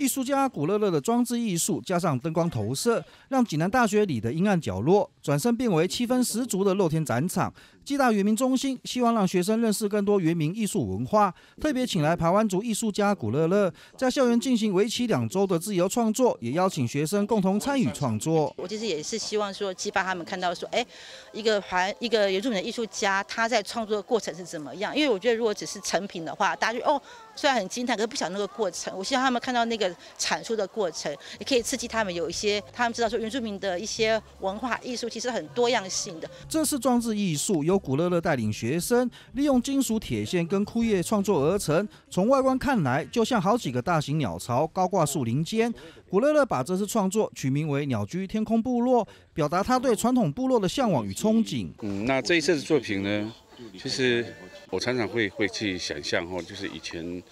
艺术家古乐乐的装置艺术加上灯光投射，让济南大学里的阴暗角落转身变为气氛十足的露天展场。暨大原民中心希望让学生认识更多原民艺术文化，特别请来台湾族艺术家古乐乐，在校园进行为期两周的自由创作，也邀请学生共同参与创作。我其实也是希望说激发他们看到说，哎，一个还一个原住民的艺术家他在创作的过程是怎么样？因为我觉得如果只是成品的话，大家就哦虽然很惊叹，可是不晓得那个过程。我希望他们看到那个产出的过程，也可以刺激他们有一些他们知道说原住民的一些文化艺术其实很多样性的。这是装置艺术由古乐乐带领学生利用金属铁线跟枯叶创作而成。从外观看来，就像好几个大型鸟巢高挂树林间。古乐乐把这次创作取名为“鸟居天空部落”，表达他对传统部落的向往与憧憬。嗯，那这一次的作品呢，其实我常常会会去想象哦，就是以前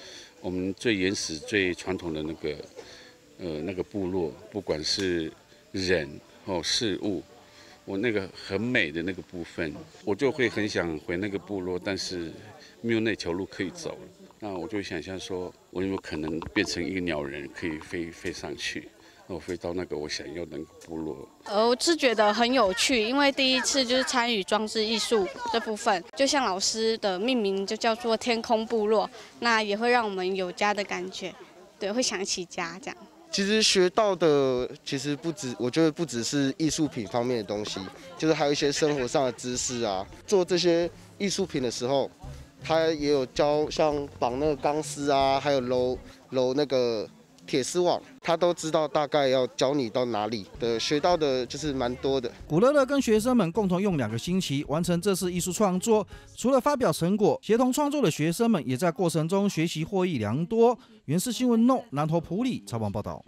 我们最原始、最传统的那个呃那个部落，不管是人哦事物。我那个很美的那个部分，我就会很想回那个部落，但是没有那条路可以走。那我就想象说，我有没有可能变成一个鸟人，可以飞飞上去，我飞到那个我想要的部落。呃，我是觉得很有趣，因为第一次就是参与装置艺术这部分，就像老师的命名就叫做天空部落，那也会让我们有家的感觉，对，会想起家这样。其实学到的其实不止，我觉得不只是艺术品方面的东西，就是还有一些生活上的知识啊。做这些艺术品的时候，他也有教像绑那个钢丝啊，还有揉揉那个。铁丝网，他都知道大概要教你到哪里的，学到的就是蛮多的。古乐乐跟学生们共同用两个星期完成这次艺术创作，除了发表成果，协同创作的学生们也在过程中学习获益良多。原视新闻弄南投普里采访报道。